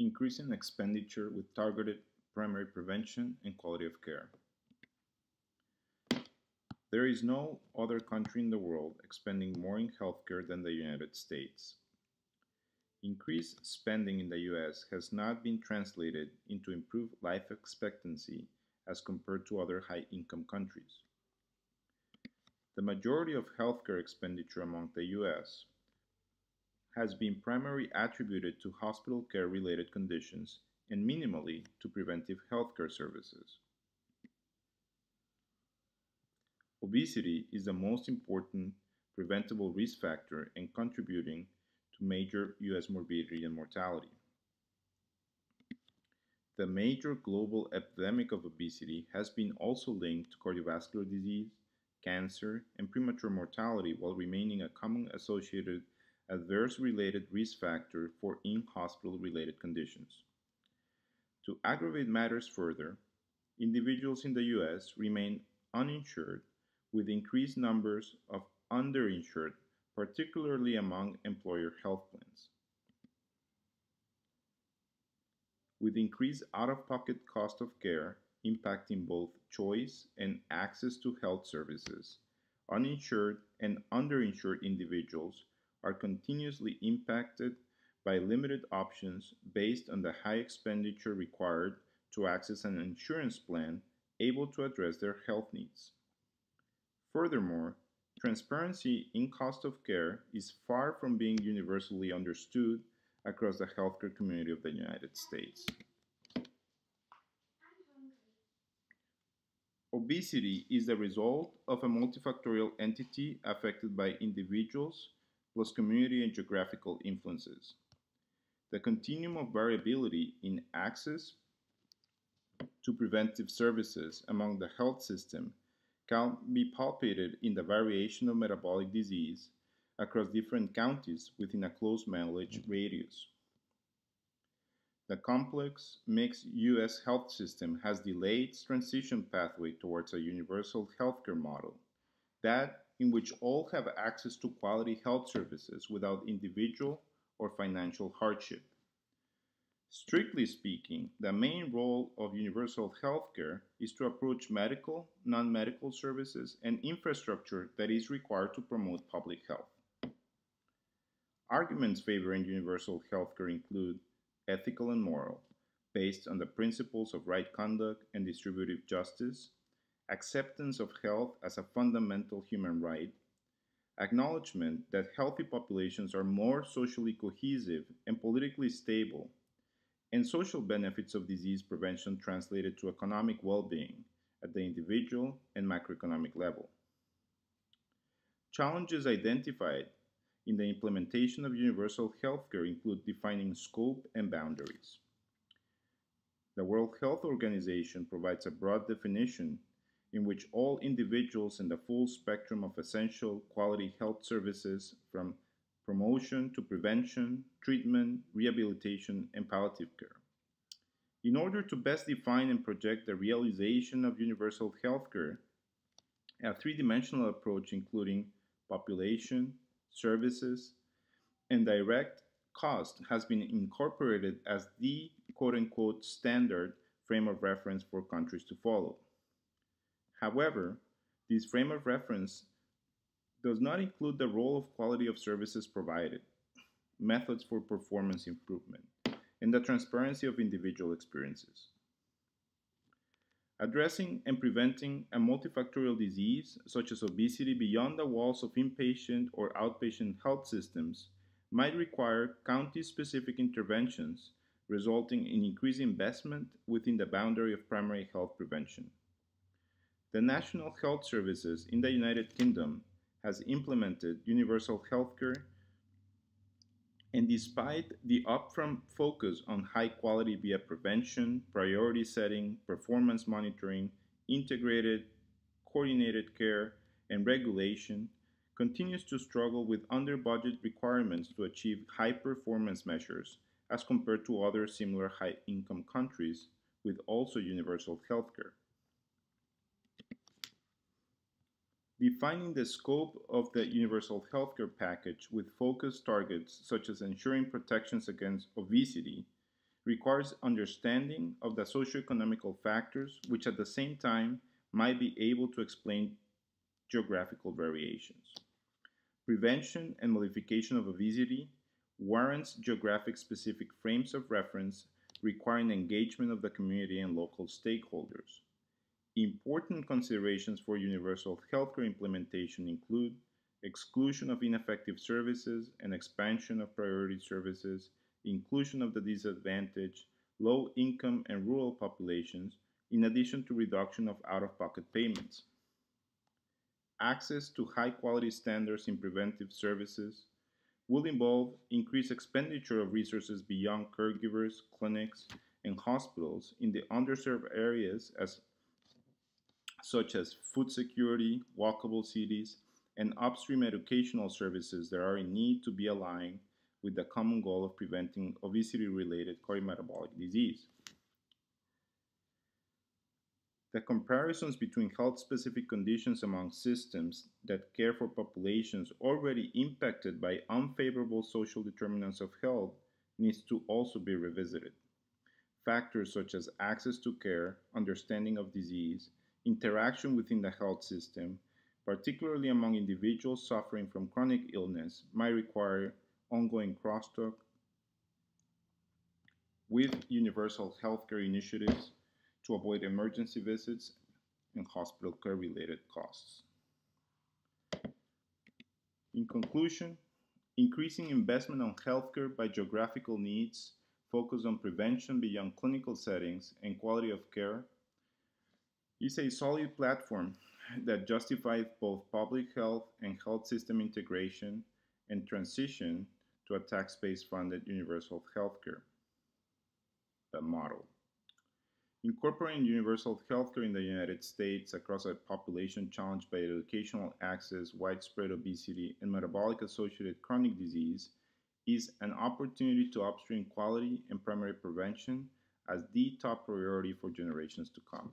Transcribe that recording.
increasing expenditure with targeted primary prevention and quality of care. There is no other country in the world expending more in healthcare than the United States. Increased spending in the US has not been translated into improved life expectancy as compared to other high income countries. The majority of healthcare expenditure among the US has been primarily attributed to hospital care related conditions and minimally to preventive healthcare services. Obesity is the most important preventable risk factor and contributing to major U.S. morbidity and mortality. The major global epidemic of obesity has been also linked to cardiovascular disease, cancer, and premature mortality while remaining a common associated adverse related risk factor for in-hospital related conditions. To aggravate matters further, individuals in the U.S. remain uninsured with increased numbers of underinsured, particularly among employer health plans. With increased out-of-pocket cost of care impacting both choice and access to health services, uninsured and underinsured individuals are continuously impacted by limited options based on the high expenditure required to access an insurance plan able to address their health needs. Furthermore, transparency in cost of care is far from being universally understood across the healthcare community of the United States. Obesity is the result of a multifactorial entity affected by individuals, plus community and geographical influences. The continuum of variability in access to preventive services among the health system can be palpated in the variation of metabolic disease across different counties within a close mileage radius. The complex mixed U.S. health system has delayed its transition pathway towards a universal healthcare model that in which all have access to quality health services without individual or financial hardship. Strictly speaking, the main role of universal healthcare is to approach medical, non medical services, and infrastructure that is required to promote public health. Arguments favoring universal healthcare include ethical and moral, based on the principles of right conduct and distributive justice, acceptance of health as a fundamental human right, acknowledgement that healthy populations are more socially cohesive and politically stable, and social benefits of disease prevention translated to economic well being at the individual and macroeconomic level. Challenges identified in the implementation of universal healthcare include defining scope and boundaries. The World Health Organization provides a broad definition in which all individuals in the full spectrum of essential quality health services from promotion to prevention, treatment, rehabilitation, and palliative care. In order to best define and project the realization of universal healthcare, a three-dimensional approach including population, services, and direct cost has been incorporated as the quote-unquote standard frame of reference for countries to follow. However, this frame of reference does not include the role of quality of services provided, methods for performance improvement, and the transparency of individual experiences. Addressing and preventing a multifactorial disease such as obesity beyond the walls of inpatient or outpatient health systems might require county-specific interventions resulting in increased investment within the boundary of primary health prevention. The National Health Services in the United Kingdom has implemented universal healthcare and despite the upfront focus on high quality via prevention, priority setting, performance monitoring, integrated, coordinated care, and regulation, continues to struggle with under budget requirements to achieve high performance measures as compared to other similar high income countries with also universal healthcare. Defining the scope of the universal healthcare package with focused targets such as ensuring protections against obesity requires understanding of the socioeconomical factors which at the same time might be able to explain geographical variations. Prevention and modification of obesity warrants geographic specific frames of reference requiring engagement of the community and local stakeholders. Important considerations for universal healthcare implementation include exclusion of ineffective services and expansion of priority services, inclusion of the disadvantaged, low income and rural populations, in addition to reduction of out-of-pocket payments. Access to high-quality standards in preventive services will involve increased expenditure of resources beyond caregivers, clinics, and hospitals in the underserved areas as such as food security, walkable cities, and upstream educational services that are in need to be aligned with the common goal of preventing obesity-related cardiometabolic disease. The comparisons between health-specific conditions among systems that care for populations already impacted by unfavorable social determinants of health needs to also be revisited. Factors such as access to care, understanding of disease, interaction within the health system, particularly among individuals suffering from chronic illness, might require ongoing crosstalk with universal healthcare initiatives to avoid emergency visits and hospital care related costs. In conclusion, increasing investment on healthcare by geographical needs, focus on prevention beyond clinical settings, and quality of care is a solid platform that justifies both public health and health system integration and transition to a tax-based funded universal healthcare model. Incorporating universal healthcare in the United States across a population challenged by educational access, widespread obesity, and metabolic associated chronic disease is an opportunity to upstream quality and primary prevention as the top priority for generations to come.